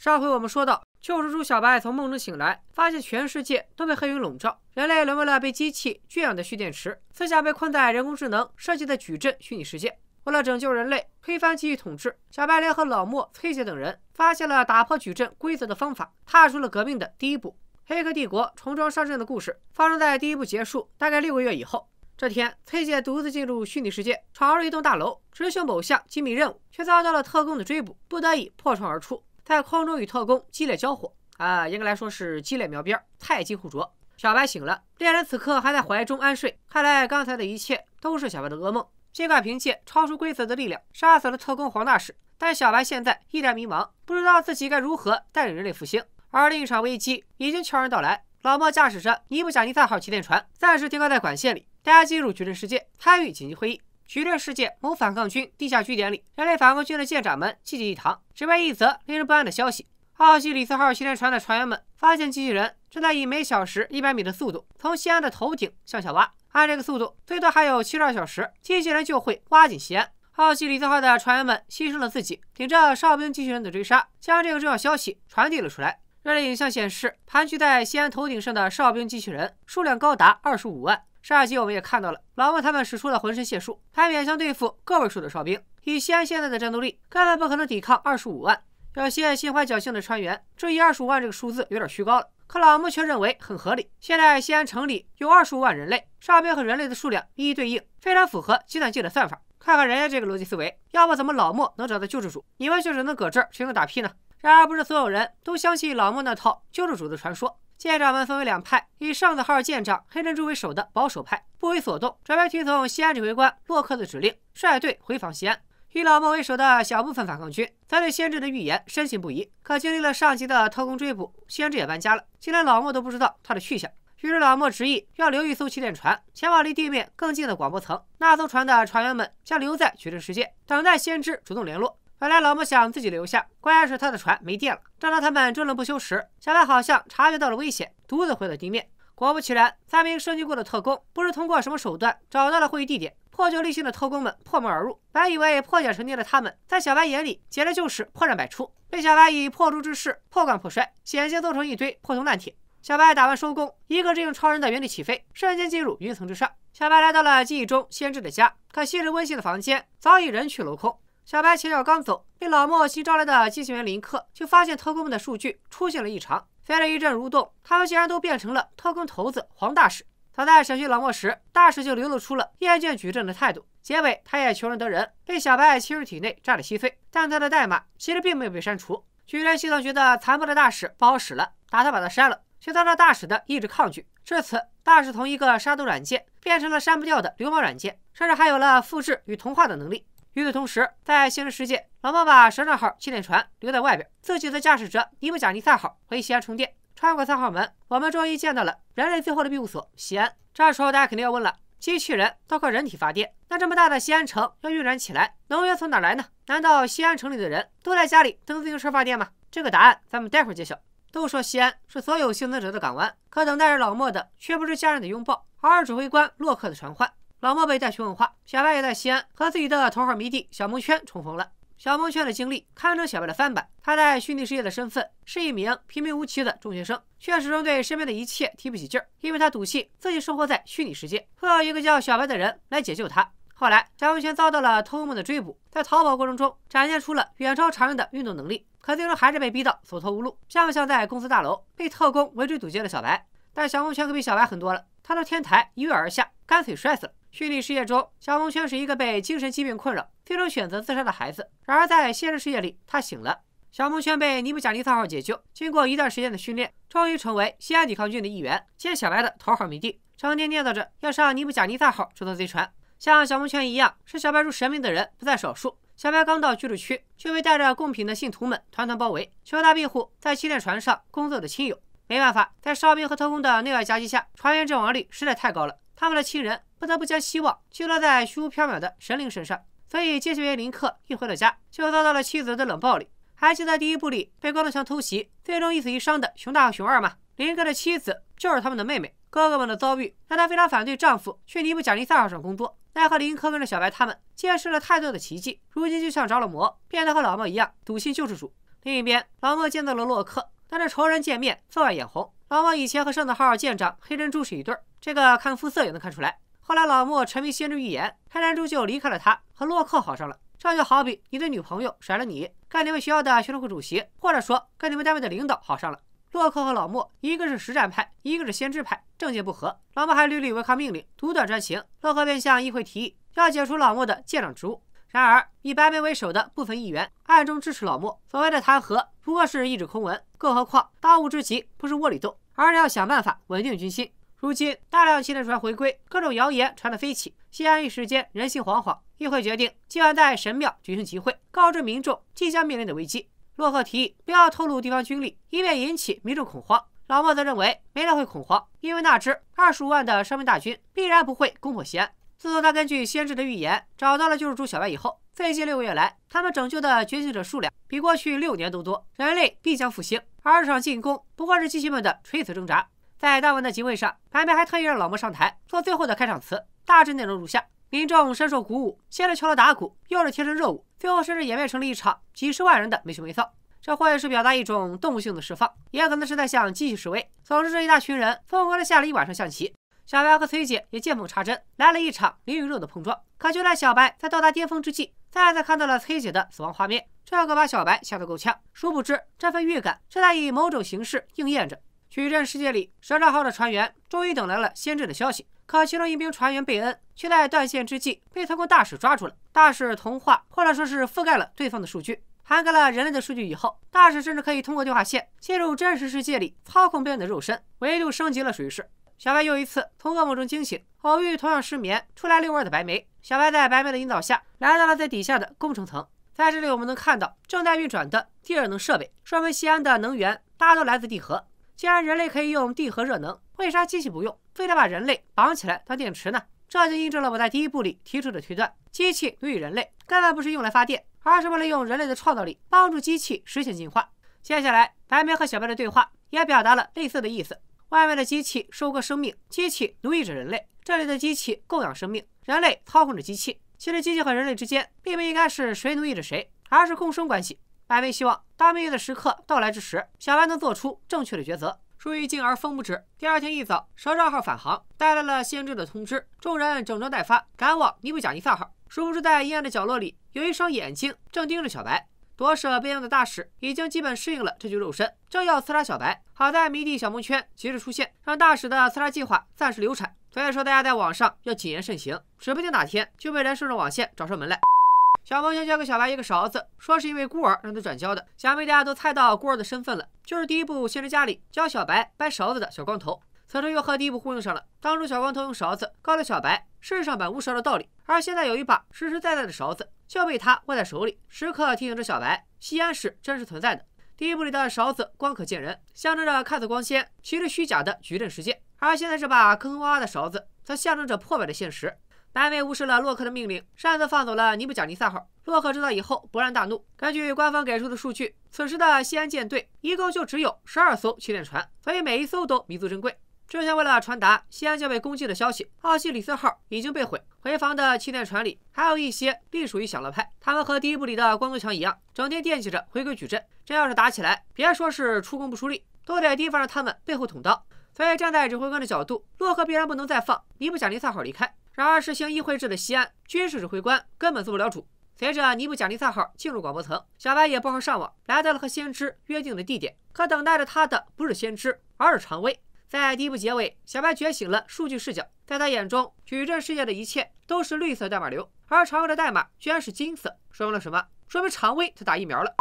上回我们说到，救世主小白从梦中醒来，发现全世界都被黑云笼罩，人类沦为了被机器圈养的蓄电池，思想被困在人工智能设计的矩阵虚拟世界。为了拯救人类，推翻机器统治，小白联合老莫、崔姐等人，发现了打破矩阵规则的方法，踏出了革命的第一步。黑客帝国重装上阵的故事发生在第一部结束大概六个月以后。这天，崔姐独自进入虚拟世界，闯入一栋大楼，执行某项机密任务，却遭到了特工的追捕，不得已破窗而出，在空中与特工激烈交火。啊，应该来说是激烈描边，太极互啄。小白醒了，恋人此刻还在怀中安睡，看来刚才的一切都是小白的噩梦。尽管凭借超出规则的力量杀死了特工黄大使，但小白现在依然迷茫，不知道自己该如何带领人类复兴。而另一场危机已经悄然到来，老莫驾驶着尼布贾尼撒号气垫船，暂时停靠在管线里。大家进入矩阵世界参与紧急会议。矩阵世界某反抗军地下据点里，人类反抗军的舰长们聚集一堂，只为一则令人不安的消息：奥西里斯号训练船的船员们发现机器人正在以每小时一百米的速度从西安的头顶向下挖。按这个速度，最多还有七十二小时，机器人就会挖进西安。奥西里斯号的船员们牺牲了自己，顶着哨兵机器人的追杀，将这个重要消息传递了出来。热力影像显示，盘踞在西安头顶上的哨兵机器人数量高达二十五万。上一集我们也看到了，老莫他们使出了浑身解数，才勉强对付个位数的哨兵。以西安现在的战斗力，根本不可能抵抗二十五万。有些心怀侥幸的船员质疑二十五万这个数字有点虚高了，可老莫却认为很合理。现在西安城里有二十五万人类，哨兵和人类的数量一一对应，非常符合计算机的算法。看看人家这个逻辑思维，要不怎么老莫能找到救世主？你们就只能搁这儿听他打屁呢？然而不是所有人都相信老莫那套救世主的传说。舰长们分为两派，以上子号舰长黑珍珠为首的保守派不为所动，准备听从西安指挥官洛克的指令，率队回访西安。以老莫为首的小部分反抗军则对先知的预言深信不疑。可经历了上级的特工追捕，先知也搬家了，就连老莫都不知道他的去向。于是老莫执意要留一艘气垫船前往离地面更近的广播层，那艘船的船员们将留在矩阵世界，等待先知主动联络。本来老莫想自己留下，关键是他的船没电了。正当他们争论不休时，小白好像察觉到了危险，独自回到地面。果不其然，三名升级过的特工不知通过什么手段找到了会议地点。破旧立新的特工们破门而入，本以为破茧成蝶的他们，在小白眼里简直就是破绽百出，被小白以破竹之势破罐破摔，险些揍成一堆破铜烂铁。小白打完收工，一个智能超人的原地起飞，瞬间进入云层之上。小白来到了记忆中先知的家，可昔日温馨的房间早已人去楼空。小白前脚刚走，被老莫新招来的机器人林克就发现特工们的数据出现了异常。随着一阵蠕动，他们竟然都变成了特工头子黄大使。早在审讯老莫时，大使就流露出了厌倦矩阵的态度。结尾，他也求人得人，被小白侵入体内炸得稀碎。但他的代码其实并没有被删除。矩阵系统觉得残暴的大使不好使了，打算把他删了，却遭到大使的意志抗拒。至此，大使从一个杀毒软件变成了删不掉的流氓软件，甚至还有了复制与同化的能力。与此同时，在现实世界，老莫把蛇杖号气垫船留在外边，自己则驾驶着尼布贾尼撒号回西安充电。穿过三号门，我们终于见到了人类最后的庇护所——西安。这时候，大家肯定要问了：机器人都靠人体发电，那这么大的西安城要运转起来，能源从哪来呢？难道西安城里的人都在家里蹬自行车发电吗？这个答案咱们待会儿揭晓。都说西安是所有幸存者的港湾，可等待着老莫的却不是家人的拥抱，而是指挥官洛克的传唤。老莫被带去问话，小白也在西安和自己的头号迷弟小蒙圈重逢了。小蒙圈的经历堪称小白的翻版，他在虚拟世界的身份是一名平平无奇的中学生，却始终对身边的一切提不起劲儿，因为他赌气自己生活在虚拟世界，会有一个叫小白的人？来解救他。后来，小蒙圈遭到了偷工们的追捕，在逃跑过程中展现出了远超常人？的运动能力，可最终还是被逼到走投无路，像不像在公司大楼被特工围追堵截的小白。但小蒙圈可比小白狠多了，他从天台一跃而下，干脆摔死了。虚拟世界中，小蒙圈是一个被精神疾病困扰、最终选择自杀的孩子。然而，在现实世界里，他醒了。小蒙圈被尼布贾尼撒号解救，经过一段时间的训练，终于成为西安抵抗军的一员，兼小白的头号迷弟，成天念叨着要上尼布贾尼撒号这艘贼船。像小蒙圈一样视小白如神明的人不在少数。小白刚到居住区，就被带着贡品的信徒们团团包围，求他庇护在气垫船上工作的亲友。没办法，在哨兵和特工的内外夹击下，船员阵亡率实在太高了，他们的亲人。不得不将希望寄托在虚无缥缈的神灵身上，所以接线员林克一回到家就遭到了妻子的冷暴力。还记得第一部里被光头强偷袭，最终一死一伤的熊大和熊二吗？林克的妻子就是他们的妹妹。哥哥们的遭遇让他非常反对丈夫去尼布贾尼撒号上工作。奈何林克跟着小白他们见识了太多的奇迹，如今就像着了魔，变得和老莫一样笃信救世主。另一边，老莫见到了洛克，但是仇人见面分外眼红。老莫以前和圣子号舰长黑珍珠是一对儿，这个看肤色也能看出来。后来老莫沉迷先知预言，黑珍珠就离开了他，和洛克好上了。这就好比你的女朋友甩了你，跟你们学校的学生会主席，或者说跟你们单位的领导好上了。洛克和老莫，一个是实战派，一个是先知派，政见不合。老莫还屡屡违抗命令，独断专行。洛克便向议会提议，要解除老莫的舰长职务。然而，以白眉为首的部分议员暗中支持老莫。所谓的弹劾不过是一纸空文，更何况当务之急不是窝里斗，而是要想办法稳定军心。如今大量气垫船回归，各种谣言传得飞起，西安一时间人心惶惶。议会决定今晚在神庙举行集会，告知民众即将面临的危机。洛克提议不要透露地方军力，以免引起民众恐慌。老莫则认为没人会恐慌，因为那支二十五万的伤兵大军必然不会攻破西安。自从他根据先知的预言找到了救世主小白以后，最近六个月来，他们拯救的觉醒者数量比过去六年都多。人类必将复兴，而这场进攻不过是机器们的垂死挣扎。在当晚的集会上，白眉还特意让老莫上台做最后的开场词，大致内容如下：民众深受鼓舞，先是敲锣打鼓，又是贴身热舞，最后甚至演变成了一场几十万人的没羞没臊。这或许是表达一种动物性的释放，也可能是在向机器示威。总之，这一大群人疯狂的下了一晚上象棋。小白和崔姐也见缝插针，来了一场灵与肉的碰撞。可就在小白在到达巅峰之际，再次看到了崔姐的死亡画面，这可把小白吓得够呛。殊不知，这份预感正在以某种形式应验着。矩阵世界里，蛇杖号的船员终于等来了先知的消息。可其中一名船员贝恩却在断线之际被特工大使抓住了。大使同化，或者说是覆盖了对方的数据，涵盖了人类的数据以后，大使甚至可以通过对话线进入真实世界里操控贝恩的肉身，维度升级了水势。小白又一次从噩梦中惊醒，偶遇同样失眠出来遛弯的白眉。小白在白眉的引导下来到了在底下的工程层，在这里我们能看到正在运转的地热能设备，说明西安的能源大都来自地核。既然人类可以用地核热能，为啥机器不用，非得把人类绑起来当电池呢？这就印证了我在第一部里提出的推断：机器奴役人类根本不是用来发电，而是为了用人类的创造力帮助机器实现进化。接下来，白眉和小白的对话也表达了类似的意思。外面的机器收割生命，机器奴役着人类；这里的机器供养生命，人类操控着机器。其实，机器和人类之间并不应该是谁奴役着谁，而是共生关系。白眉希望大命运的时刻到来之时，小白能做出正确的抉择。树欲静而风不止。第二天一早，蛇杖号返航，带来了先知的通知，众人整装待发，赶往尼布甲尼撒号。殊不知，在阴暗的角落里，有一双眼睛正盯着小白。夺舍边疆的大使已经基本适应了这具肉身，正要刺杀小白。好在迷弟小蒙圈及时出现，让大使的刺杀计划暂时流产。所以说，大家在网上要谨言慎行，指不定哪天就被人顺着网线找上门来。小蒙圈交给小白一个勺子，说是因为孤儿让他转交的。想必大家都猜到孤儿的身份了，就是第一部先知家里教小白掰勺子的小光头。此处又和第一部呼应上了。当初小光头用勺子告诉小白世上本无勺的道理，而现在有一把实实在在的勺子就被他握在手里，时刻提醒着小白西安是真实存在的。第一部里的勺子光可见人，象征着看似光鲜，其实虚假的矩阵世界；而现在这把坑坑洼洼的勺子，则象征着破败的现实。白眉无视了洛克的命令，擅自放走了尼布贾尼撒号。洛克知道以后勃然大怒。根据官方给出的数据，此时的西安舰队一共就只有十二艘气垫船，所以每一艘都弥足珍贵。之前为了传达西安将被攻击的消息，奥西里斯号已经被毁。回防的气垫船里还有一些隶属于享乐派，他们和第一部里的光头强一样，整天惦记着回归矩阵。真要是打起来，别说是出工不出力，都得提防着他们背后捅刀。所以站在指挥官的角度，洛克必然不能再放尼布贾尼撒号离开。然而实行议会制的西安军事指挥官根本做不了主。随着尼布贾尼撒号进入广播层，小白也不好上网，来到了和先知约定的地点。可等待着他的不是先知，而是常威。在第一部结尾，小白觉醒了数据视角，在他眼中，矩阵世界的一切都是绿色代码流，而常威的代码居然是金色，说明了什么？说明常威他打疫苗了。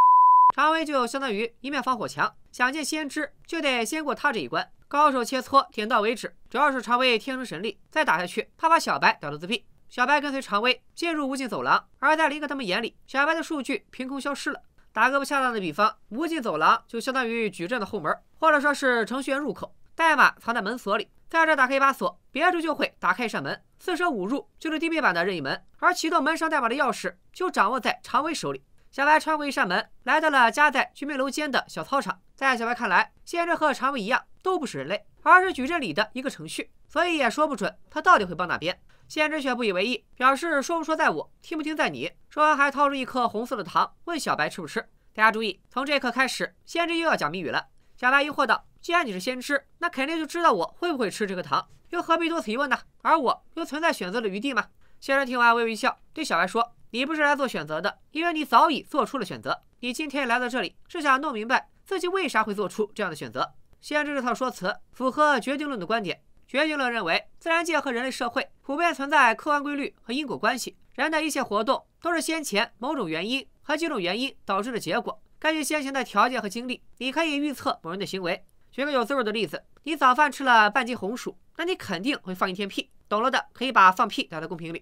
常威就相当于一面防火墙，想见先知就得先过他这一关，高手切磋，点到为止。主要是常威天生神力，再打下去，怕把小白打到自闭。小白跟随常威进入无尽走廊，而在林克他们眼里，小白的数据凭空消失了。打个不恰当的比方，无尽走廊就相当于矩阵的后门，或者说是程序员入口。代码藏在门锁里，在这打开一把锁，别处就会打开一扇门。四舍五入就是地面版的任意门，而启动门上代码的钥匙就掌握在常威手里。小白穿过一扇门，来到了夹在居民楼间的小操场。在小白看来，先知和常威一样，都不是人类，而是矩阵里的一个程序，所以也说不准他到底会帮哪边。先知却不以为意，表示说不说在我，听不听在你。说完还掏出一颗红色的糖，问小白吃不吃。大家注意，从这一刻开始，先知又要讲谜语了。小白疑惑道：“既然你是先知，那肯定就知道我会不会吃这个糖，又何必多此一问呢？而我又存在选择的余地吗？”先知听完微微一笑，对小白说：“你不是来做选择的，因为你早已做出了选择。你今天来到这里，是想弄明白自己为啥会做出这样的选择。”先知这套说辞符合决定论的观点。决定论认为，自然界和人类社会普遍存在客观规律和因果关系，人的一切活动都是先前某种原因和几种原因导致的结果。根据先前的条件和经历，你可以预测某人的行为。举个有滋味的例子，你早饭吃了半斤红薯，那你肯定会放一天屁。懂了的可以把放屁打在公屏里。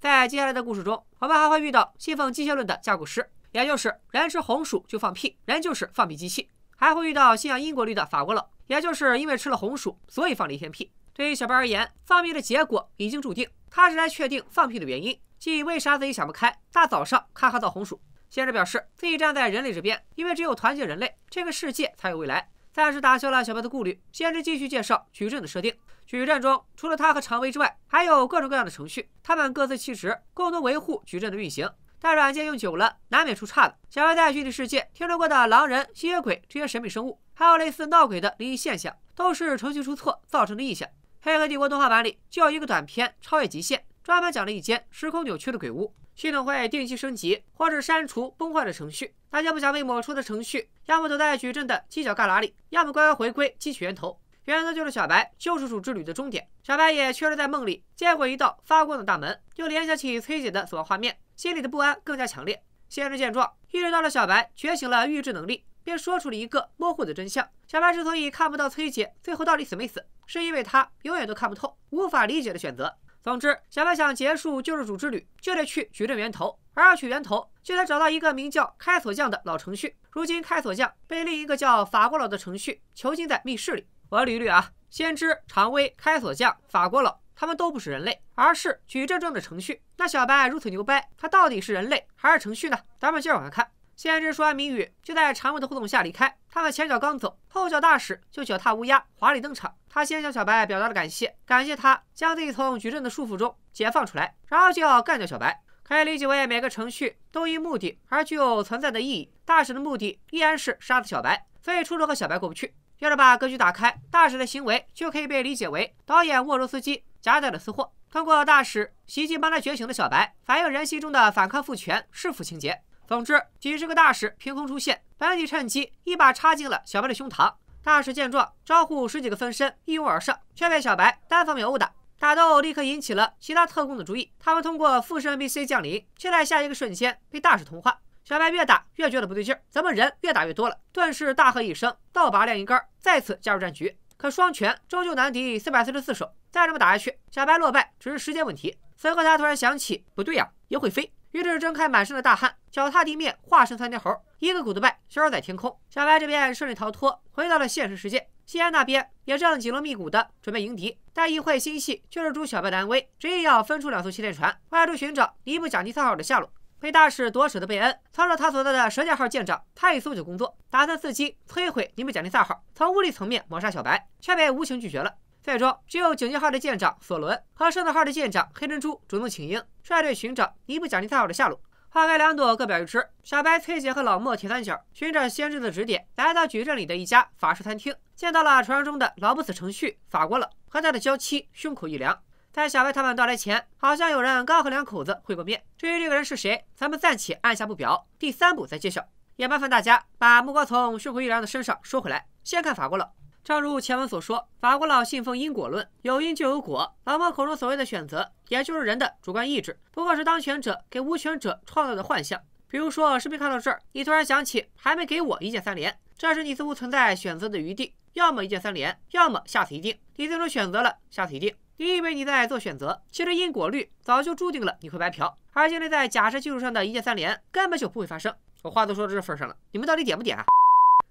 在接下来的故事中，我们还会遇到信奉机械论的架构师，也就是人吃红薯就放屁，人就是放屁机器；还会遇到信仰因果律的法国佬，也就是因为吃了红薯，所以放了一天屁。对于小白而言，放屁的结果已经注定，他是来确定放屁的原因，即为啥自己想不开，大早上咔咔造红薯。先知表示自己站在人类这边，因为只有团结人类，这个世界才有未来。暂时打消了小白的顾虑，先知继续介绍矩阵的设定。矩阵中除了他和常威之外，还有各种各样的程序，他们各司其职，共同维护矩阵的运行。但软件用久了，难免出岔子。小白在虚拟世界听说过的狼人、吸血鬼这些神秘生物，还有类似闹鬼的灵异现象，都是程序出错造成的异象。黑客帝国动画版里就有一个短片《超越极限》，专门讲了一间时空扭曲的鬼屋。系统会定期升级，或者删除崩坏的程序。大家不想被抹除的程序，要么躲在矩阵的犄角旮旯里，要么乖乖回归汲取源头。源头就是小白救世主之旅的终点。小白也确实在梦里见过一道发光的大门，又联想起崔姐的死亡画面，心里的不安更加强烈。先知见状，意识到了小白觉醒了预知能力，便说出了一个模糊的真相：小白之所以看不到崔姐最后到底死没死，是因为他永远都看不透、无法理解的选择。总之，小白想结束救世主之旅，就得去矩阵源头，而要去源头，就得找到一个名叫开锁匠的老程序。如今，开锁匠被另一个叫法国佬的程序囚禁在密室里。我捋捋啊，先知、常威、开锁匠、法国佬，他们都不是人类，而是矩阵中的程序。那小白如此牛掰，他到底是人类还是程序呢？咱们接着往下看。先知说完谜语，就在常威的护送下离开。他们前脚刚走，后脚大使就脚踏乌鸦华丽登场。他先向小白表达了感谢，感谢他将自己从矩阵的束缚中解放出来，然后就要干掉小白。可以理解为每个程序都因目的而具有存在的意义。大使的目的依然是杀死小白，所以初衷和小白过不去。要是把格局打开，大使的行为就可以被理解为导演沃罗斯基夹带了私货，通过大使袭击帮他觉醒的小白，反映人心中的反抗父权弑父情节。总之，几十个大使凭空出现，本体趁机一把插进了小白的胸膛。大使见状，招呼十几个分身一拥而上，却被小白单方面殴打。打斗立刻引起了其他特工的注意，他们通过附身 NPC 降临，却在下一个瞬间被大使同化。小白越打越觉得不对劲儿，怎么人越打越多了？顿时大喝一声，倒拔亮一杆，再次加入战局。可双拳终究难敌四百四十四手，再这么打下去，小白落败只是时间问题。随后他突然想起，不对呀，也会飞。于是睁开满身的大汗，脚踏地面，化身窜天猴，一个骨头拜消失在天空。小白这边顺利逃脱，回到了现实世界。西安那边也正紧锣密鼓的准备迎敌，但议会心系救世主小白的安危，执意要分出两艘气垫船，外出寻找尼布贾尼撒号的下落。被大使夺舍的贝恩操着他所在的蛇架号舰长，他一搜就工作，打算伺机摧毁尼布贾尼撒号，从物理层面抹杀小白，却被无情拒绝了。最终，只有警戒号的舰长索伦和圣斗号的舰长黑珍珠主动请缨，率队寻找尼布贾尼撒号的下落。花开两朵，各表一枝。小白、崔姐和老莫铁三角寻着先知的指点，来到矩阵里的一家法式餐厅，见到了传说中的老不死程序法国佬和他的娇妻，胸口一凉。在小白他们到来前，好像有人刚和两口子会过面。至于这个人是谁，咱们暂且按下不表，第三步再揭晓。也麻烦大家把目光从胸口一良的身上收回来，先看法国佬。正如前文所说，法国佬信奉因果论，有因就有果。老莫口中所谓的选择，也就是人的主观意志，不过是当权者给无权者创造的幻象。比如说，视频看到这儿，你突然想起还没给我一键三连，这时你似乎存在选择的余地，要么一键三连，要么下次一定。你最终选择了下次一定。你以为你在做选择，其实因果律早就注定了你会白嫖，而建立在假设基础上的一键三连根本就不会发生。我话都说到这份上了，你们到底点不点啊？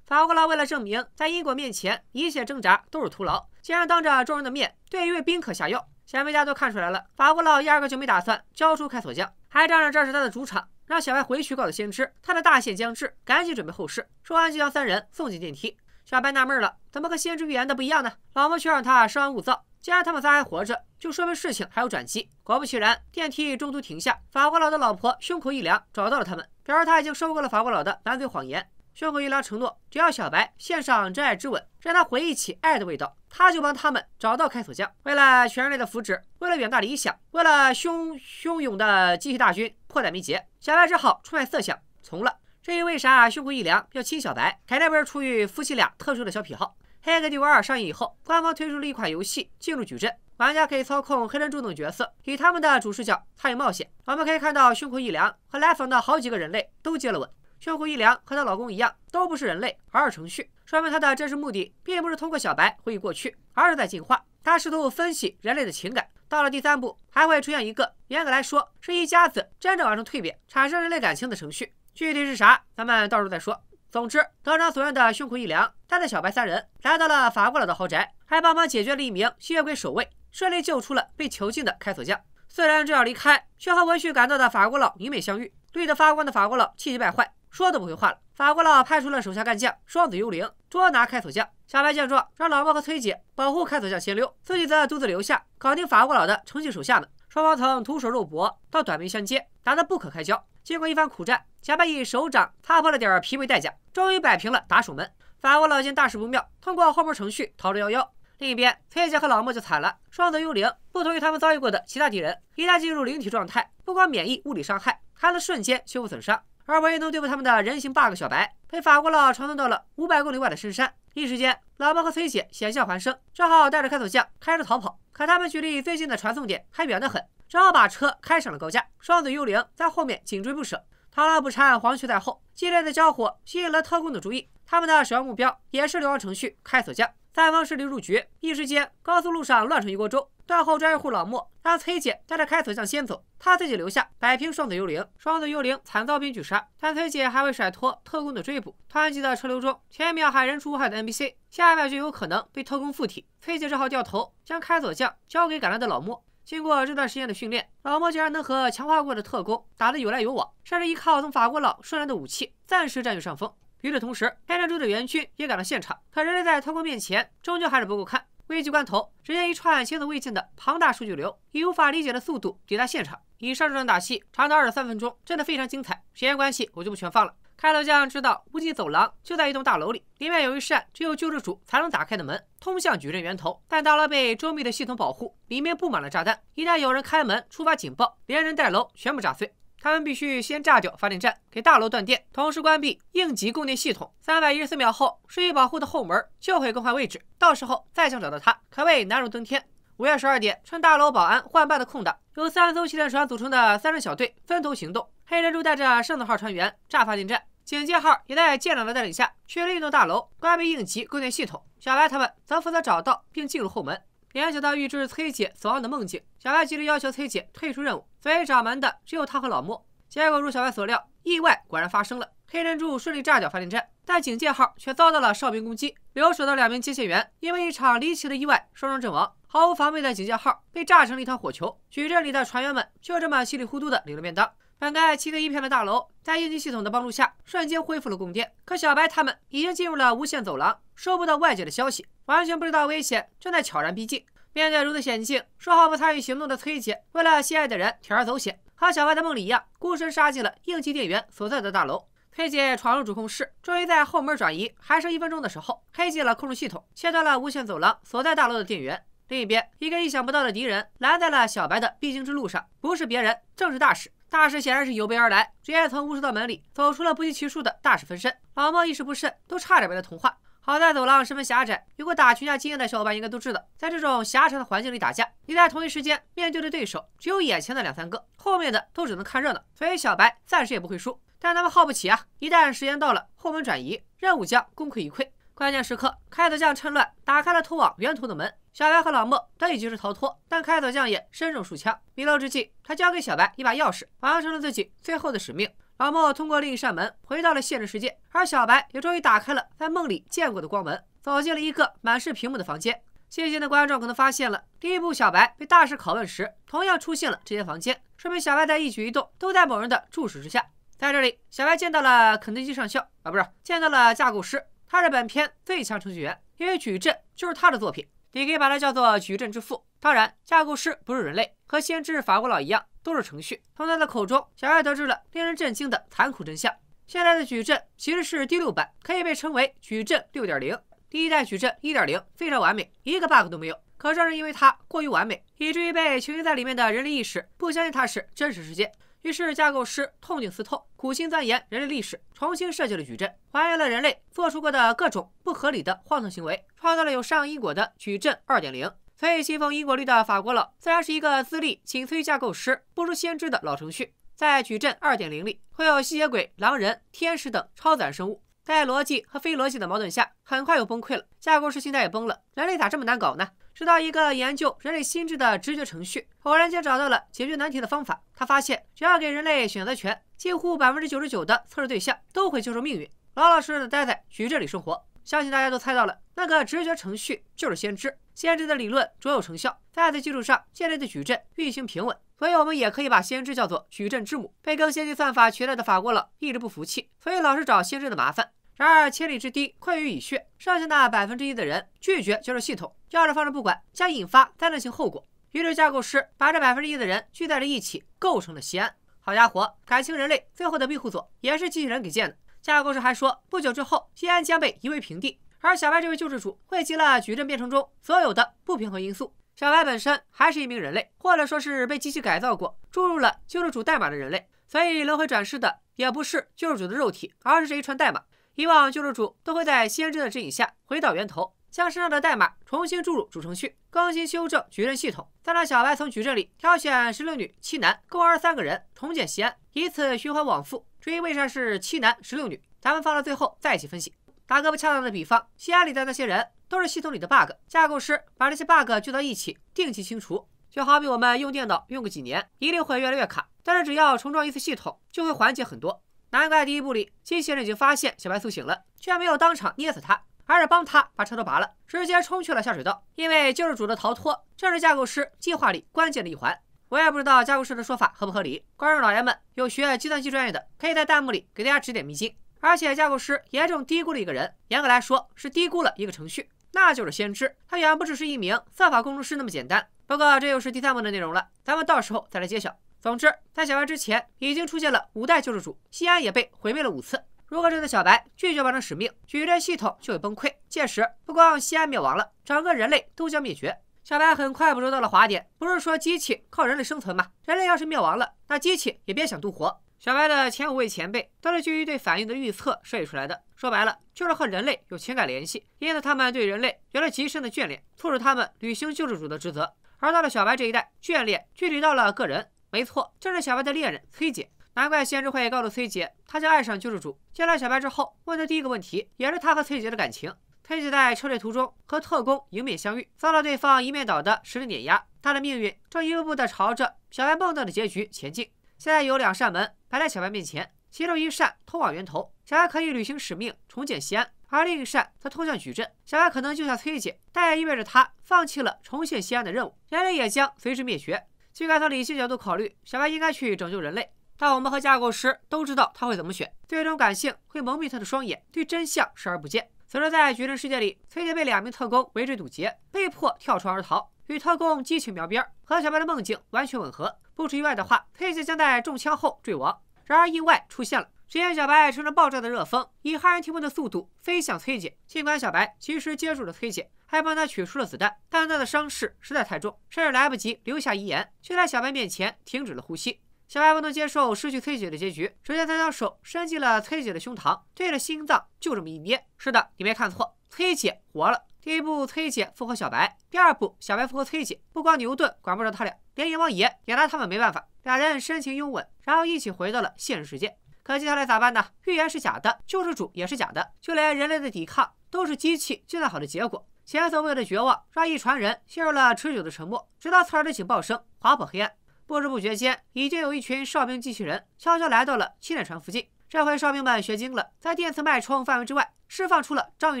法国佬为了证明在因果面前一切挣扎都是徒劳，竟然当着众人的面对一位宾客下药。显微家都看出来了，法国佬压根就没打算交出开锁匠，还仗着这是他的主场，让小白回去告诉先知他的大限将至，赶紧准备后事。说完就将三人送进电梯。小白纳闷了，怎么和先知预言的不一样呢？老莫却让他稍安勿躁，既然他们仨还活着，就说明事情还有转机。果不其然，电梯中途停下，法国佬的老婆胸口一凉，找到了他们。表示他已经受够了法国佬的满嘴谎言。胸口一凉承诺，只要小白献上真爱之吻，让他回忆起爱的味道，他就帮他们找到开锁匠。为了全人类的福祉，为了远大理想，为了汹汹涌的机器大军迫在眉睫，小白只好出卖色相，从了。至于为啥胸口一凉要亲小白，肯定不是出于夫妻俩特殊的小癖好。《黑客帝国二》上映以后，官方推出了一款游戏《进入矩阵》，玩家可以操控黑人猪等角色，以他们的主视角参与冒险。我们可以看到，胸口一凉和来访的好几个人类都接了吻。胸口一凉和她老公一样，都不是人类，而是程序，说明她的真实目的并不是通过小白回忆过去，而是在进化。她试图分析人类的情感。到了第三步，还会出现一个严格来说是一家子真正完成蜕变、产生人类感情的程序。具体是啥，咱们到时候再说。总之，得偿所愿的胸口一凉带着小白三人来到了法国佬的豪宅，还帮忙解决了一名吸血鬼守卫，顺利救出了被囚禁的开锁匠。虽然正要离开，却和闻讯赶到的法国佬迎面相遇，绿得发光的法国佬气急败坏。说都不会话了，法国佬派出了手下干将双子幽灵捉拿开锁匠。小白见状，让老莫和崔姐保护开锁匠先溜，自己则独自留下搞定法国佬的程序手下们。双方从徒手肉搏到短兵相接，打得不可开交。经过一番苦战，小白以手掌擦破了点皮为代价，终于摆平了打手们。法国佬见大事不妙，通过后门程序逃之夭夭。另一边，崔姐和老莫就惨了，双子幽灵不同于他们遭遇过的其他敌人，一旦进入灵体状态，不光免疫物理伤害，还能瞬间修复损伤。而唯一能对付他们的人形 bug 小白，被法国佬传送到了五百公里外的深山。一时间，老莫和崔姐险象环生，只好带着开锁匠开车逃跑。可他们距离最近的传送点还远得很，只好把车开上了高架。双子幽灵在后面紧追不舍，螳螂捕蝉，黄雀在后。激烈的交火吸引了特工的注意，他们的首要目标也是流亡程序开锁匠。三方势力入局，一时间高速路上乱成一锅粥。断后专业户老莫让崔姐带着开锁匠先走，他自己留下摆平双子幽灵。双子幽灵惨遭兵拒杀，但崔姐还未甩脱特工的追捕。湍急的车流中，前一秒还人畜无害的 NPC，下一秒就有可能被特工附体。崔姐只好掉头，将开锁匠交给赶来的老莫。经过这段时间的训练，老莫竟然能和强化过的特工打得有来有往，甚至依靠从法国佬顺来的武器，暂时占据上风。与此同时，黑山猪的援军也赶到现场，可人类在特工面前，终究还是不够看。危急关头，只见一串前所未见的庞大数据流，以无法理解的速度抵达现场。以上这段打戏长达二十三分钟，真的非常精彩。时间关系，我就不全放了。开头将知道，无尽走廊就在一栋大楼里，里面有一扇只有救世主才能打开的门，通向矩阵源头。但大楼被周密的系统保护，里面布满了炸弹，一旦有人开门触发警报，连人带楼全部炸碎。他们必须先炸掉发电站，给大楼断电，同时关闭应急供电系统。三百一十四秒后，失去保护的后门就会更换位置，到时候再想找到它，可谓难如登天。五月十二点，趁大楼保安换班的空档，由三艘气垫船组成的三人小队分头行动。黑珍珠带着圣子号船员炸发电站，警戒号也在舰长的带领下去另一栋大楼关闭应急供电系统。小白他们则负责找到并进入后门。联想到预知崔姐死亡的梦境，小白极力要求崔姐退出任务，所以掌门的只有他和老莫。结果如小白所料，意外果然发生了。黑珍珠顺利炸掉发电站，但警戒号却遭到了哨兵攻击。留守的两名接线员因为一场离奇的意外双双阵亡。毫无防备的警戒号被炸成了一团火球。矩阵里的船员们就这么稀里糊涂的领了便当。本该漆黑一片的大楼，在应急系统的帮助下，瞬间恢复了供电。可小白他们已经进入了无线走廊，收不到外界的消息，完全不知道危险正在悄然逼近。面对如此险境，说好不参与行动的崔姐，为了心爱的人铤而走险，和小白的梦里一样，孤身杀进了应急电源所在的大楼。崔姐闯入主控室，终于在后门转移还剩一分钟的时候，黑进了控制系统，切断了无线走廊所在大楼的电源。另一边，一个意想不到的敌人拦在了小白的必经之路上，不是别人，正是大使。大师显然是有备而来，直接从巫师道门里走出了不计其数的大使分身。老莫一时不慎，都差点被他同化。好在走廊十分狭窄，有过打群架经验的小伙伴应该都知道，在这种狭长的环境里打架，你在同一时间面对的对手只有眼前的两三个，后面的都只能看热闹。所以小白暂时也不会输，但他们耗不起啊！一旦时间到了，后门转移，任务将功亏一篑。关键时刻，开锁匠趁乱打开了通往源头的门，小白和老莫得以及时逃脱，但开锁匠也身中数枪。弥留之际，他交给小白一把钥匙，完成了自己最后的使命。老莫通过另一扇门回到了现实世界，而小白也终于打开了在梦里见过的光门，走进了一个满是屏幕的房间。细心的观众可能发现了，第一部小白被大师拷问时，同样出现了这间房间，说明小白的一举一动都在某人的注视之下。在这里，小白见到了肯德基上校啊，不是见到了架构师。他是本片最强程序员，因为矩阵就是他的作品，你可以把他叫做矩阵之父。当然，架构师不是人类，和先知法国佬一样，都是程序。从他的口中，小白得知了令人震惊的残酷真相：现在的矩阵其实是第六版，可以被称为矩阵六点零。第一代矩阵一点零非常完美，一个 bug 都没有。可正是因为它过于完美，以至于被囚禁在里面的人类意识不相信它是真实世界。于是，架构师痛定思痛，苦心钻研人类历史，重新设计了矩阵，还原了人类做出过的各种不合理的荒唐行为，创造了有上因果的矩阵二点零。所以，信奉因果律的法国佬自然是一个资历仅次于架构师、不如先知的老程序。在矩阵二点零里，会有吸血鬼、狼人、天使等超自然生物，在逻辑和非逻辑的矛盾下，很快又崩溃了。架构师心态也崩了，人类咋这么难搞呢？直到一个研究人类心智的直觉程序，偶然间找到了解决难题的方法。他发现，只要给人类选择权，几乎百分之九十九的测试对象都会接受命运，老老实实的待在矩阵里生活。相信大家都猜到了，那个直觉程序就是先知。先知的理论卓有成效，在此基础上建立的矩阵运行平稳，所以我们也可以把先知叫做矩阵之母。被更先进算法取代的法国佬一直不服气，所以老是找先知的麻烦。然而千里之堤溃于蚁穴，剩下那百分之一的人拒绝接受系统，要着放着不管，将引发灾难性后果。于是架构师把这百分之一的人聚在了一起，构成了西安。好家伙，感情人类最后的庇护所也是机器人给建的。架构师还说，不久之后西安将被夷为平地，而小白这位救世主汇集了矩阵编程中所有的不平衡因素。小白本身还是一名人类，或者说是被机器改造过、注入了救世主代码的人类，所以轮回转世的也不是救世主的肉体，而是这一串代码。以往救世主都会在先知的指引下回到源头，将身上的代码重新注入主程序，更新修正矩阵系统，再让小白从矩阵里挑选十六女七男共二十三个人重建西安，以此循环往复。至于为啥是七男十六女，咱们放到最后再一起分析。打个不恰当的比方，西安里的那些人都是系统里的 bug，架构师把这些 bug 聚到一起，定期清除，就好比我们用电脑用个几年，一定会越来越卡，但是只要重装一次系统，就会缓解很多。难怪第一部里机器人已经发现小白苏醒了，却没有当场捏死他，而是帮他把车头拔了，直接冲去了下水道。因为救世主的逃脱正是架构师计划里关键的一环。我也不知道架构师的说法合不合理，观众老爷们有学计算机专业的，可以在弹幕里给大家指点迷津。而且架构师严重低估了一个人，严格来说是低估了一个程序，那就是先知。他远不只是一名算法工程师那么简单。不过这又是第三部的内容了，咱们到时候再来揭晓。总之，在小白之前已经出现了五代救世主，西安也被毁灭了五次。如果这次小白拒绝完成使命，矩阵系统就会崩溃，届时不光西安灭亡了，整个人类都将灭绝。小白很快捕捉到了滑点，不是说机器靠人类生存吗？人类要是灭亡了，那机器也别想独活。小白的前五位前辈都是基于对反应的预测设计出来的，说白了就是和人类有情感联系，因此他们对人类有了极深的眷恋，促使他们履行救世主的职责。而到了小白这一代，眷恋具体到了个人。没错，就是小白的恋人崔姐。难怪先知会告诉崔姐，他将爱上救世主。见到小白之后，问的第一个问题也是他和崔姐的感情。崔姐在撤退途中和特工迎面相遇，遭到对方一面倒的实力碾压，他的命运正一步步的朝着小白梦到的结局前进。现在有两扇门摆在小白面前，其中一扇通往源头，小白可以履行使命重建西安；而另一扇则通向矩阵，小白可能救下崔姐，但也意味着他放弃了重现西安的任务，人类也将随之灭绝。据该从理性角度考虑，小白应该去拯救人类，但我们和架构师都知道他会怎么选。最终感性会蒙蔽他的双眼，对真相视而不见。此时在矩阵世界里，崔姐被两名特工围追堵截，被迫跳窗而逃，与特工激情描边，和小白的梦境完全吻合。不出意外的话，崔姐将在中枪后坠亡。然而意外出现了，只见小白乘着爆炸的热风，以骇人听闻的速度飞向崔姐。尽管小白及时接住了崔姐。还帮他取出了子弹，但他的伤势实在太重，甚至来不及留下遗言，就在小白面前停止了呼吸。小白不能接受失去崔姐的结局，只见他将手伸进了崔姐的胸膛，对着心脏就这么一捏。是的，你没看错，崔姐活了。第一部崔姐复活小白，第二部小白复活崔姐。不光牛顿管不着他俩，连阎王爷也拿他们没办法。俩人深情拥吻，然后一起回到了现实世界。可接下来咋办呢？预言是假的，救世主也是假的，就连人类的抵抗都是机器计算好的结果。前所未有的绝望让一船人陷入了持久的沉默，直到刺耳的警报声划破黑暗。不知不觉间，已经有一群哨兵机器人悄悄来到了气垫船附近。这回哨兵们学精了，在电磁脉冲范围之外释放出了章鱼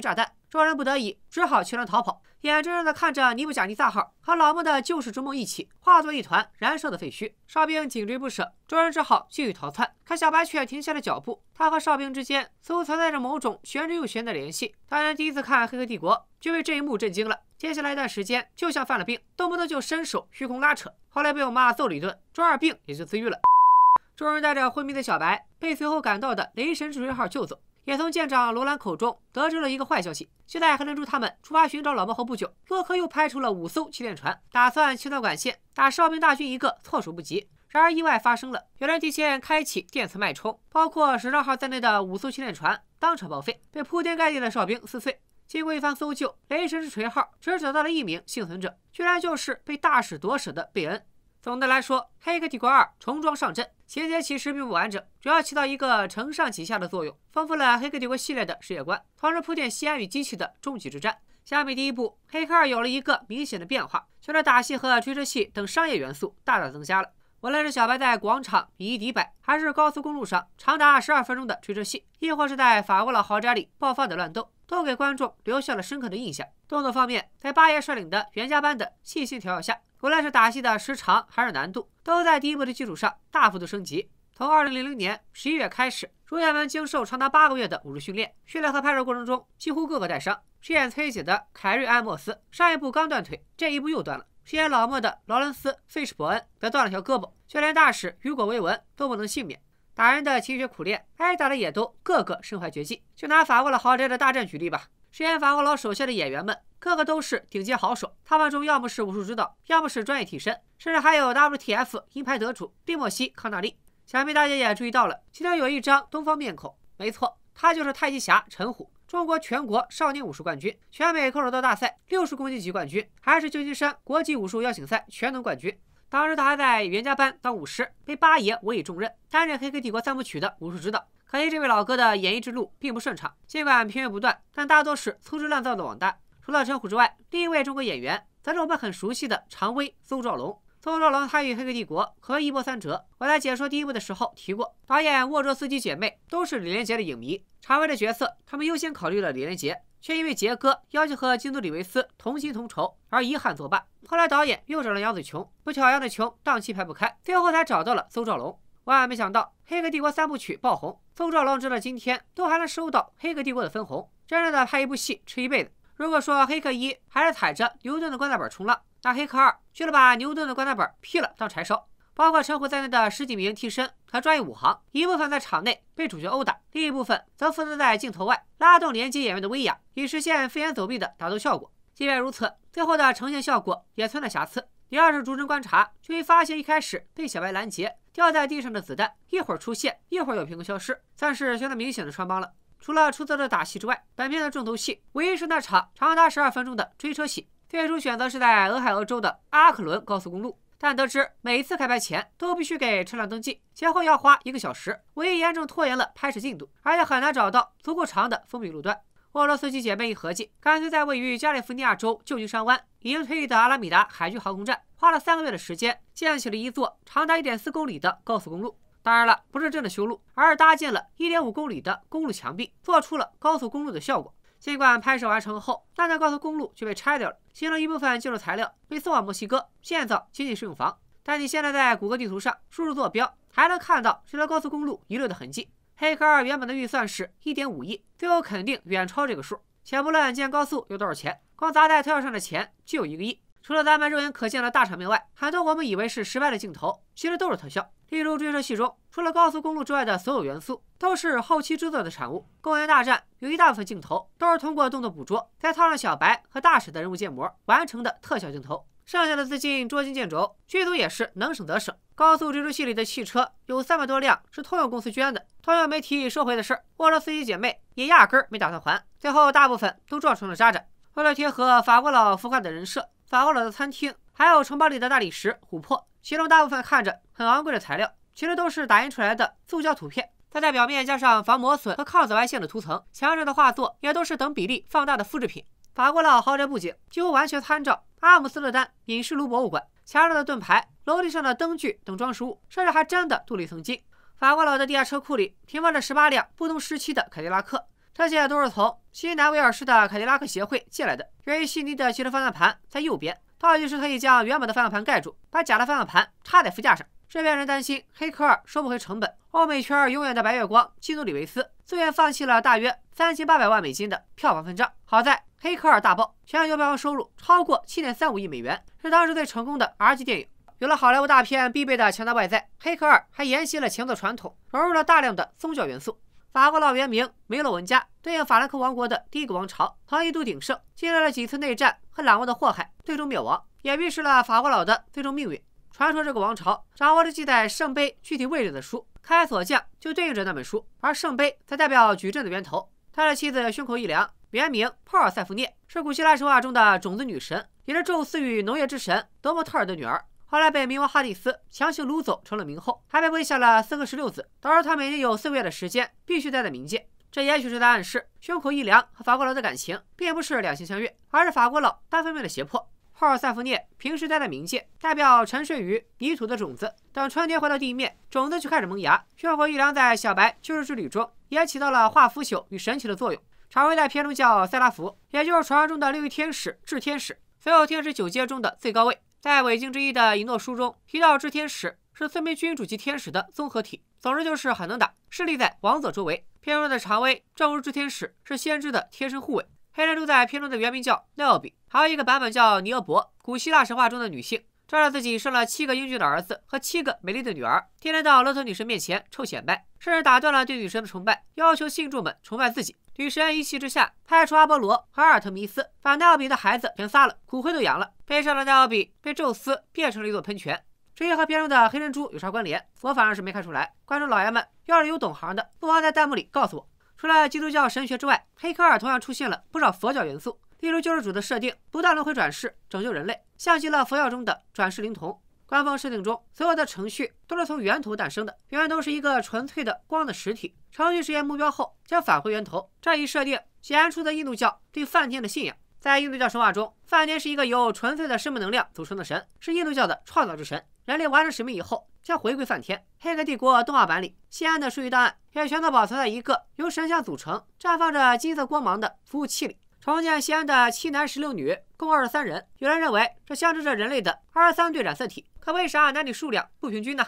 炸弹。众人不得已只好弃船逃跑，眼睁睁地看着尼布贾尼撒号和老莫的救世之梦一起化作一团燃烧的废墟。哨兵紧追不舍，众人只好继续逃窜。可小白却停下了脚步，他和哨兵之间似乎存在着某种玄之又玄的联系。当年第一次看《黑客帝国》，就被这一幕震惊了。接下来一段时间，就像犯了病，动不动就伸手虚空拉扯。后来被我妈揍了一顿，中二病也就自愈了。众人带着昏迷的小白，被随后赶到的雷神之锤号救走。也从舰长罗兰口中得知了一个坏消息：就在黑珍珠他们出发寻找老猫后不久，洛克又派出了五艘气垫船，打算切断管线，打哨兵大军一个措手不及。然而意外发生了，原来地线开启电磁脉冲，包括十二号在内的五艘气垫船当场报废，被铺天盖地的哨兵撕碎。经过一番搜救，雷神之锤号只找到了一名幸存者，居然就是被大使夺舍的贝恩。总的来说，《黑客帝国二》重装上阵，情节其实并不完整，主要起到一个承上启下的作用，丰富了《黑客帝国》系列的世界观，同时铺垫西安与机器的终极之战。相比第一部，《黑客二》有了一个明显的变化，随着打戏和追车戏等商业元素大大增加了。无论是小白在广场以一敌百，还是高速公路上长达十二分钟的追车戏，亦或是在法国老豪宅里爆发的乱斗，都给观众留下了深刻的印象。动作方面，在八爷率领的袁家班的细心调教下。无论是打戏的时长还是难度，都在第一部的基础上大幅度升级。从二零零零年十一月开始，主演们经受长达八个月的武术训练，训练和拍摄过程中几乎个个带伤。饰演崔姐的凯瑞·安·莫斯，上一部刚断腿，这一部又断了。饰演老莫的劳伦斯·费什伯恩则断了条胳膊，就连大使雨果·维文都不能幸免。打人的勤学苦练，挨打的也都个个身怀绝技。就拿法国的豪宅的大战举例吧，饰演法国佬手下的演员们。个个都是顶尖好手，他们中要么是武术指导，要么是专业替身，甚至还有 WTF 银牌得主蒂莫西·康纳利。想必大家也注意到了，其中有一张东方面孔，没错，他就是太极侠陈虎，中国全国少年武术冠军，全美空手道大赛六十公斤级冠军，还是旧金山国际武术邀请赛全能冠军。当时他还在袁家班当武师，被八爷委以重任，担任《黑客帝国》三部曲的武术指导。可惜这位老哥的演艺之路并不顺畅，尽管片源不断，但大多是粗制滥造的网大。除了陈虎之外，另一位中国演员则是我们很熟悉的常威邹兆龙。邹兆龙参与《黑客帝国》和《一波三折》，我在解说第一部的时候提过。导演沃卓斯基姐妹都是李连杰的影迷，常威的角色他们优先考虑了李连杰，却因为杰哥要求和京都李维斯同薪同酬而遗憾作罢。后来导演又找了杨紫琼，不巧杨紫琼档期排不开，最后才找到了邹兆龙。万万没想到，《黑客帝国》三部曲爆红，邹兆龙直到今天都还能收到《黑客帝国》的分红，真正的拍一部戏吃一辈子。如果说黑客一还是踩着牛顿的棺材本冲浪，那黑客二却是把牛顿的棺材本劈了当柴烧。包括陈虎在内的十几名替身和专业武行，一部分在场内被主角殴打，另一部分则负责在镜头外拉动连接演员的威亚，以实现飞檐走壁的打斗效果。即便如此，最后的呈现效果也存在瑕疵。你要是逐帧观察，就会发现一开始被小白拦截掉在地上的子弹，一会儿出现，一会儿又凭空消失，算是相当明显的穿帮了。除了出色的打戏之外，本片的重头戏唯一是那场长达十二分钟的追车戏。最初选择是在俄亥俄州的阿克伦高速公路，但得知每次开拍前都必须给车辆登记，前后要花一个小时，唯一严重拖延了拍摄进度，而且很难找到足够长的封闭路段。沃罗斯基姐妹一合计，干脆在位于加利福尼亚州旧金山湾已经退役的阿拉米达海军航空站，花了三个月的时间建起了一座长达一点四公里的高速公路。当然了，不是真的修路，而是搭建了一点五公里的公路墙壁，做出了高速公路的效果。尽管拍摄完成后，那条高速公路却被拆掉了，其中一部分建筑材料被送往墨西哥建造经济适用房。但你现在在谷歌地图上输入坐标，还能看到这条高速公路遗留的痕迹。黑客二原本的预算是一点五亿，最后肯定远超这个数。且不论建高速有多少钱，光砸在特效上的钱就有一个亿。除了咱们肉眼可见的大场面外，很多我们以为是失败的镜头，其实都是特效。例如追车戏中，除了高速公路之外的所有元素都是后期制作的产物。公园大战有一大部分镜头都是通过动作捕捉，再套上小白和大使的人物建模完成的特效镜头。剩下的资金捉襟见肘，剧组也是能省则省。高速追逐戏里的汽车有三百多辆是通用公司捐的，通用没提收回的事儿，沃罗斯基姐妹也压根儿没打算还。最后大部分都撞成了渣渣。为了贴合法国佬浮夸的人设，法国佬的餐厅还有城堡里的大理石、琥珀。其中大部分看着很昂贵的材料，其实都是打印出来的塑胶图片，再在表面加上防磨损和抗紫外线的涂层。墙上的画作也都是等比例放大的复制品。法国佬豪宅布景几乎完全参照阿姆斯特丹隐士卢博物馆，墙上的盾牌、楼梯上的灯具等装饰物，甚至还真的镀了一层金。法国佬的地下车库里停放着十八辆不同时期的凯迪拉克，这些都是从新南威尔士的凯迪拉克协会借来的。由于悉尼的汽车方向盘在右边，倒计时可以将原本的方向盘盖住，把假的方向盘插在副驾上。制片人担心《黑客二》收不回成本，欧美圈永远的白月光基努里维斯自愿放弃了大约三千八百万美金的票房分账。好在《黑客二》大爆，全球票房收入超过七点三五亿美元，是当时最成功的 R 级电影。有了好莱坞大片必备的强大外在，《黑客二》还沿袭了前作传统，融入了大量的宗教元素。法国佬原名梅洛文家，对应法兰克王国的第一个王朝，曾一度鼎盛，经历了几次内战和懒惰的祸害，最终灭亡，也预示了法国佬的最终命运。传说这个王朝掌握着记载圣杯具体位置的书，开锁匠就对应着那本书，而圣杯则代表矩阵的源头。他的妻子胸口一凉，原名珀尔塞福涅，是古希腊神话中的种子女神，也是宙斯与农业之神德莫特尔的女儿。后来被冥王哈迪斯强行掳走，成了冥后，还被喂下了四个石榴籽，导致他每年有四个月的时间必须待在冥界。这也许是在暗示，胸口一凉和法国佬的感情并不是两情相悦，而是法国佬单方面的胁迫。珀尔塞福涅平时待在冥界，代表沉睡于泥土的种子，等春天回到地面，种子就开始萌芽。胸口一凉在小白救世之旅中也起到了化腐朽与神奇的作用。常威在片中叫塞拉福，也就是传说中的六翼天使炽天使，所有天使九阶中的最高位。在伪经之一的以诺书中提到，炽天使是孙膑君主级天使的综合体，总之就是很能打，势力在王座周围。片中的常威正如炽天使，是先知的贴身护卫。黑人猪在片中的原名叫奈奥比，还有一个版本叫尼俄伯，古希腊神话中的女性，仗着自己生了七个英俊的儿子和七个美丽的女儿，天天到勒特女神面前臭显摆，甚至打断了对女神的崇拜，要求信众们崇拜自己。女神一气之下，派出阿波罗和阿尔特弥斯，把奈奥比的孩子全杀了，骨灰都扬了。悲伤的奈奥比被宙斯变成了一座喷泉。至于和片中的黑珍珠有啥关联，我反而是没看出来。观众老爷们，要是有懂行的，不妨在弹幕里告诉我。除了基督教神学之外，《黑科尔》同样出现了不少佛教元素，例如救世主的设定，不断轮回转世拯救人类，像极了佛教中的转世灵童。官方设定中，所有的程序都是从源头诞生的，源源都是一个纯粹的光的实体。程序实现目标后将返回源头。这一设定显然出自印度教对梵天的信仰。在印度教神话中，梵天是一个由纯粹的生命能量组成的神，是印度教的创造之神。人类完成使命以后将回归梵天。黑客帝国动画版里，西安的数据档案也全都保存在一个由神像组成、绽放着金色光芒的服务器里。重建西安的七男十六女共二十三人，有人认为这象征着人类的二十三对染色体。可为啥男女数量不平均呢？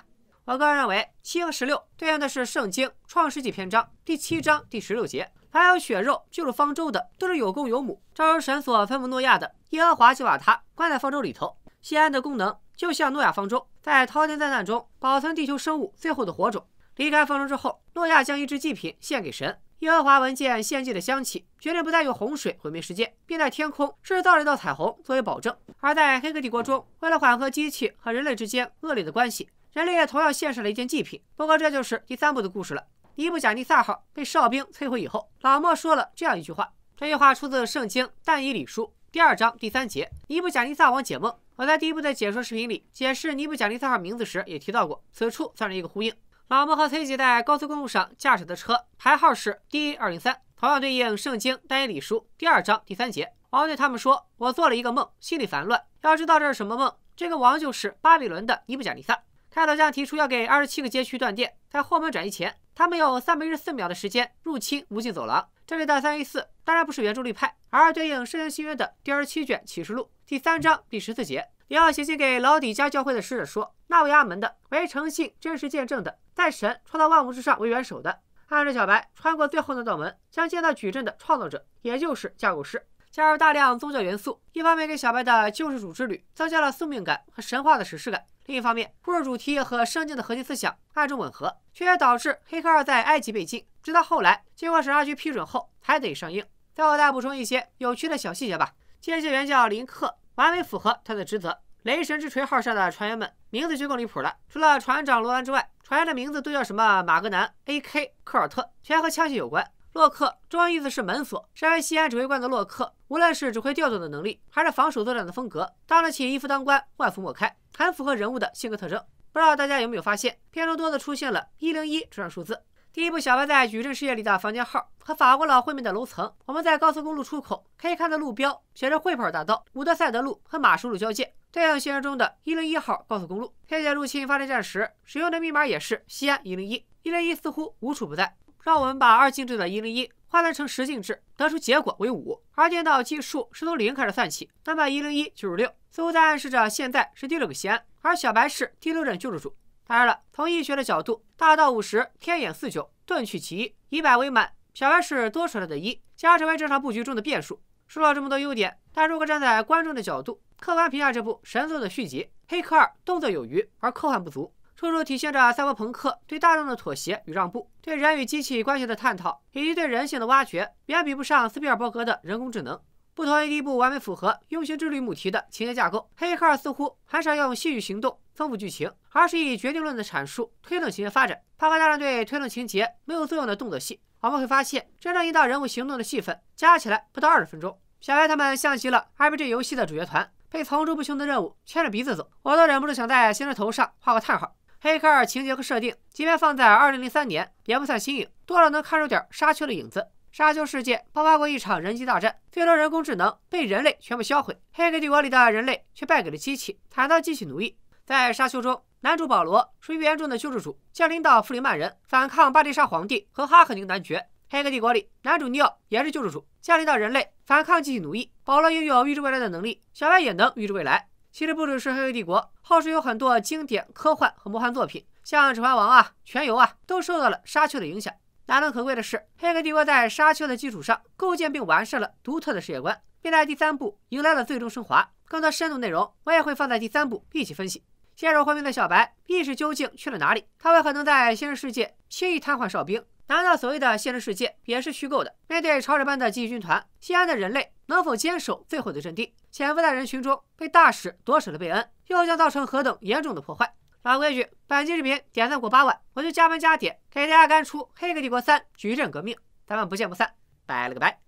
我个人认为，七和十六对应的是《圣经·创世纪》篇章第七章第十六节，凡有血肉进入方舟的，都是有公有母。正如神所吩咐诺亚的，耶和华就把他关在方舟里头。西安的功能就像诺亚方舟，在滔天灾难中保存地球生物最后的火种。离开方舟之后，诺亚将一只祭品献给神。耶和华闻见献祭的香气，决定不再用洪水毁灭世界，并在天空制造了一道彩虹作为保证。而在黑客帝国中，为了缓和机器和人类之间恶劣的关系，人类也同样献上了一件祭品。不过这就是第三部的故事了。尼布贾尼撒号被哨兵摧毁以后，老莫说了这样一句话，这句话出自《圣经·但以理书》第二章第三节：“尼布贾尼撒王解梦。”我在第一部的解说视频里解释尼布贾尼撒号名字时也提到过，此处算是一个呼应。老莫和崔吉在高速公路上驾驶的车牌号是 D 二零三，同样对应《圣经·但以理书》第二章第三节。王对他们说：“我做了一个梦，心里烦乱。要知道这是什么梦？这个王就是巴比伦的尼布甲尼撒。开头将提出要给二十七个街区断电，在后门转移前，他们有三百一十四秒的时间入侵无尽走廊。这里的三一四当然不是圆周率派，而对应《圣经新约》的第二十七卷启示录第三章第十四节。要写信给老底家教会的使者说：那位阿门的，为诚信、真实见证的。”在神创造万物之上为元首的，按着小白穿过最后那道门，将见到矩阵的创造者，也就是架构师，加入大量宗教元素，一方面给小白的救世主之旅增加了宿命感和神话的史诗感，另一方面，故事主题和圣经的核心思想暗中吻合，却也导致《黑客二》在埃及被禁，直到后来经过审查局批准后才得以上映。最后再补充一些有趣的小细节吧，接线员叫林克，完美符合他的职责。雷神之锤号上的船员们名字就更离谱了，除了船长罗兰之外，船员的名字都叫什么马格南、A.K. 科尔特，全和枪械有关。洛克中文意思是门锁。身为西安指挥官的洛克，无论是指挥调度的能力，还是防守作战的风格，当得起一夫当关，万夫莫开，很符合人物的性格特征。不知道大家有没有发现，片中多次出现了一零一这串数字。第一部小白在矩阵世界里的房间号和法国佬会面的楼层，我们在高速公路出口可以看到路标写着惠普尔大道、伍德赛德路和马术路交界。对应现实中的一零一号高速公路，天界入侵发电站时使用的密码也是西安一零一，一零一似乎无处不在。让我们把二进制的一零一换算成十进制，得出结果为五。而电脑计数是从零开始算起，那么一零一就是六，似乎在暗示着现在是第六个西安，而小白是第六任救世主。当然了，从易学的角度，大道五十，天眼四九，遁去其一，以百为满。小白是多出来的一，加成为这场布局中的变数。说了这么多优点，但如果站在观众的角度，客观评价这部神作的续集《黑客二》，动作有余，而科幻不足。处处体现着赛博朋克对大众的妥协与让步，对人与机器关系的探讨，以及对人性的挖掘，远比不上斯皮尔伯格的人工智能。不同于第一部完美符合用心之旅母题的情节架构，《黑客》似乎很少用戏剧行动丰富剧情，而是以决定论的阐述推动情节发展，抛开大量对推动情节没有作用的动作戏。我们会发现，真正引导人物行动的戏份加起来不到二十分钟。小白他们像极了 RPG 游戏的主角团，被层出不穷的任务牵着鼻子走，我都忍不住想在新人头上画个叹号。黑客二情节和设定，即便放在二零零三年，也不算新颖，多少能看出点沙丘的影子。沙丘世界爆发过一场人机大战，最终人工智能被人类全部销毁，黑客帝国里的人类却败给了机器，惨遭机器奴役。在沙丘中，男主保罗属于原著的救世主，降临到弗里曼人，反抗巴迪沙皇帝和哈克宁男爵。黑客帝国里，男主尼奥也是救世主，降临到人类，反抗机器奴役。保罗拥有预知未来的能力，小白也能预知未来。其实不只是《黑客帝国》，后世有很多经典科幻和魔幻作品，像《指环王》啊、《全游》啊，都受到了沙丘的影响。难能可贵的是，《黑客帝国》在沙丘的基础上构建并完善了独特的世界观，并在第三部迎来了最终升华。更多深度内容，我也会放在第三部一起分析。陷入昏迷的小白，意识究竟去了哪里？他为何能在现实世界轻易瘫痪哨兵？难道所谓的现实世界也是虚构的？面对超人般的机器军团，西安的人类能否坚守最后的阵地？潜伏在人群中被大使夺舍了贝恩，又将造成何等严重的破坏？老规矩，本期视频点赞过八万，我就加班加点给大家干出《黑客帝国三：矩阵革命》。咱们不见不散，拜了个拜。